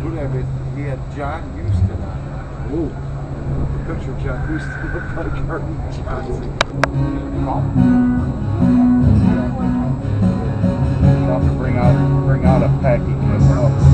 who did I? He had John Houston on. Ooh. The picture of John Houston looked like Harvey Johnson. I'll have to bring out, bring out a package myself.